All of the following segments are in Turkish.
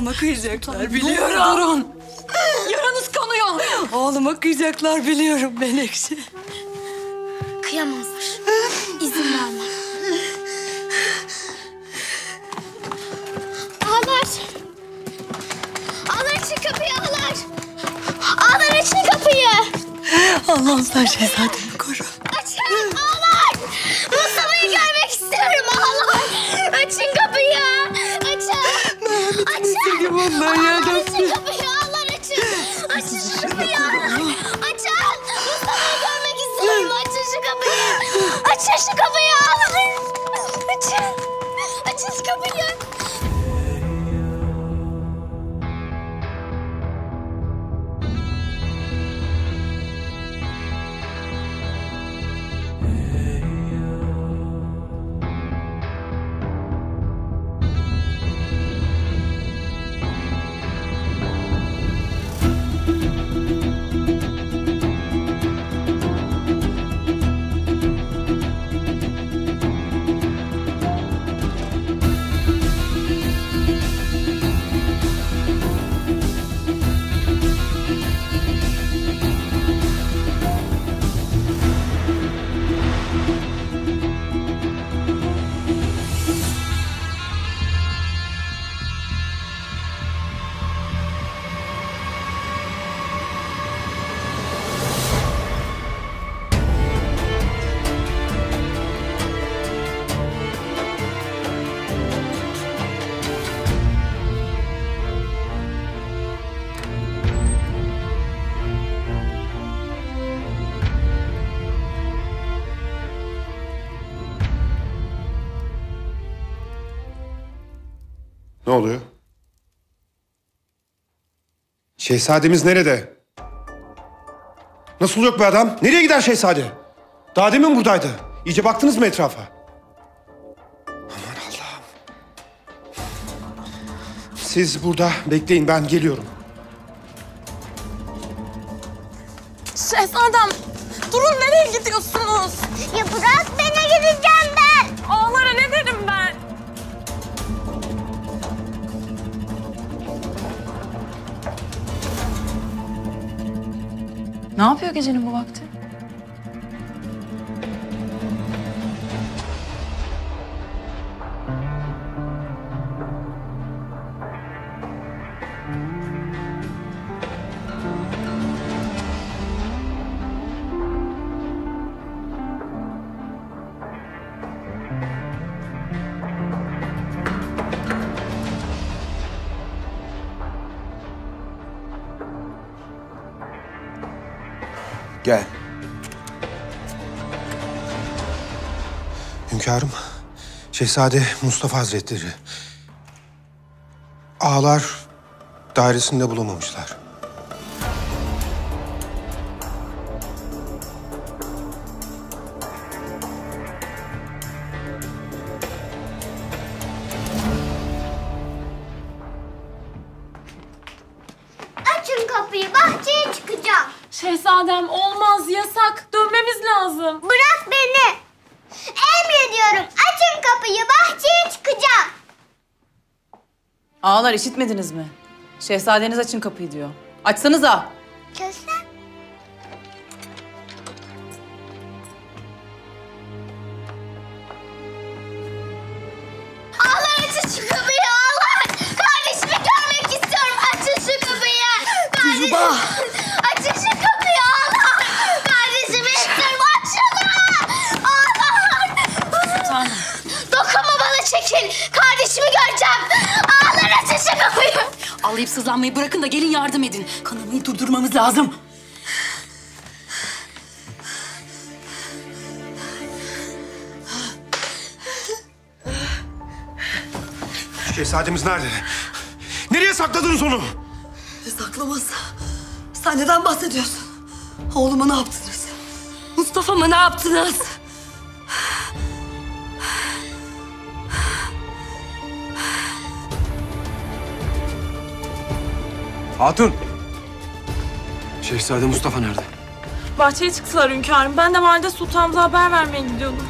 Mustafa'ma kıyacaklar biliyorum. Durun. Yaranız kanıyor. Oğluma kıyacaklar biliyorum Menekşe. Kıyamazlar. İzin vermem. Ağlar. Ağlar açın kapıyı ağlar. Ağlar açın kapıyı. Allah'ım sen şehzademi oluyor? Şehzademiz nerede? Nasıl yok be adam? Nereye gider şehzade? Daha demin buradaydı. İyice baktınız mı etrafa? Aman Allah'ım. Siz burada bekleyin ben geliyorum. Şehzadem. Durun nereye gidiyorsunuz? Ya bırak beni gideceğim Ne yapıyor gecenin bu vakti? Gel. Hünkârım, Şehzade Mustafa Hazretleri. Ağlar dairesinde bulamamışlar. Ağalar işitmediniz mi? Şehzadeniz açın kapıyı diyor. Açsanıza. Kösem. Ağlayıp sızlanmayı bırakın da gelin yardım edin. Kanamayı durdurmamız lazım. Şehzademiz nerede? Nereye sakladınız onu? Ne saklaması? Sen neden bahsediyorsun? Oğluma ne yaptınız? Mustafa'ma ne yaptınız? Hatun! Şehzade Mustafa nerede? Bahçeye çıktılar hünkârım. Ben de valide sultanımıza haber vermeye gidiyordum.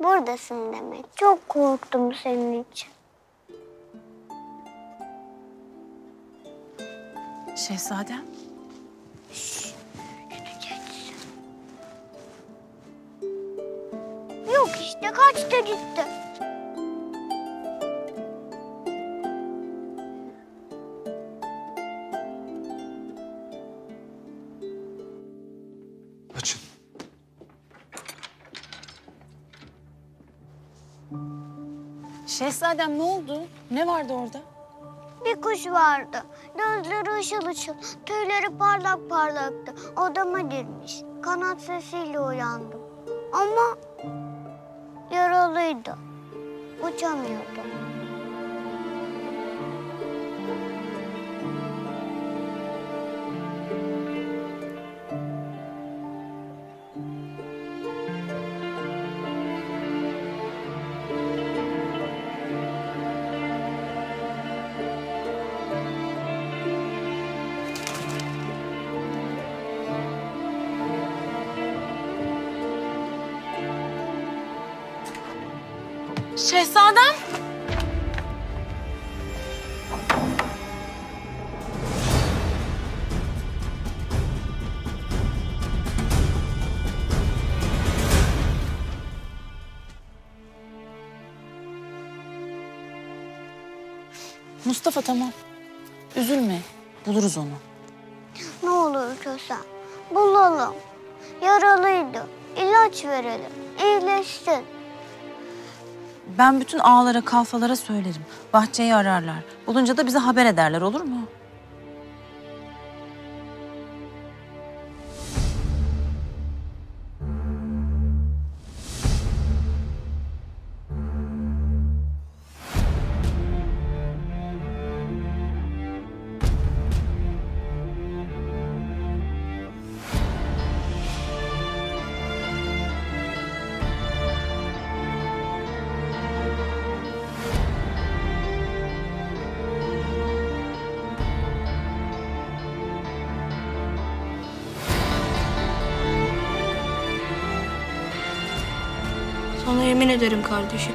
Buradasın demek. Çok korktum senin için. Şehzadem. Yok işte kaçtı gitti. Açın. Şehzadem ne oldu? Ne vardı orada? Bir kuş vardı. Gözleri ışıl ışıl. Tüyleri parlak parlaktı. Odama girmiş. Kanat sesiyle uyandım. Ama yaralıydı. Uçamıyordu. Şehzadem. Mustafa tamam. Üzülme. Buluruz onu. Ne olur Kösem. Bulalım. Yaralıydı. İlaç verelim. İyileşsin. Ben bütün ağalara, kalfalara söylerim. Bahçeyi ararlar. Bulunca da bize haber ederler olur mu? Yemin ederim kardeşim.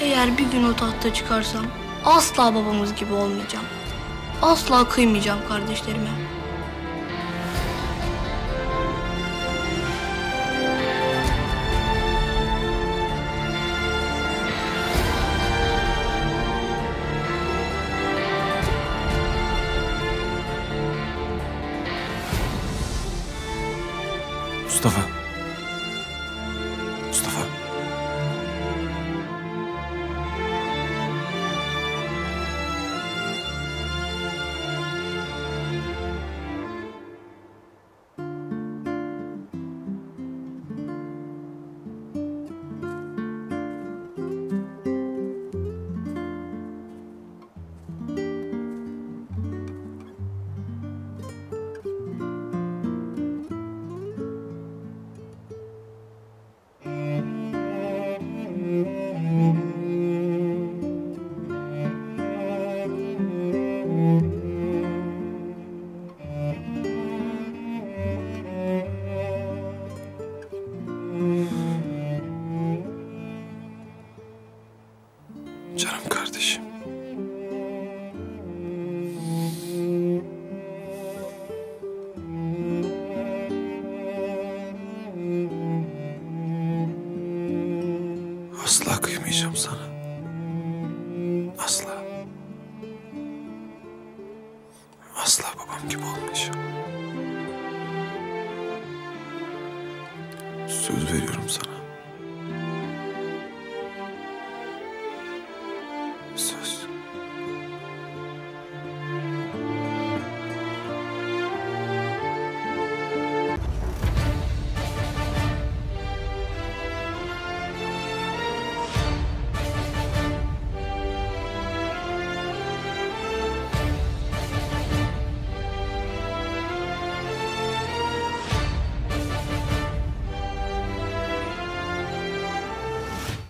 Eğer bir gün o tahta çıkarsam asla babamız gibi olmayacağım. Asla kıymayacağım kardeşlerime. Mustafa. Asla babam gibi olmayacağım. Söz veriyorum sana.